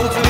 soldier.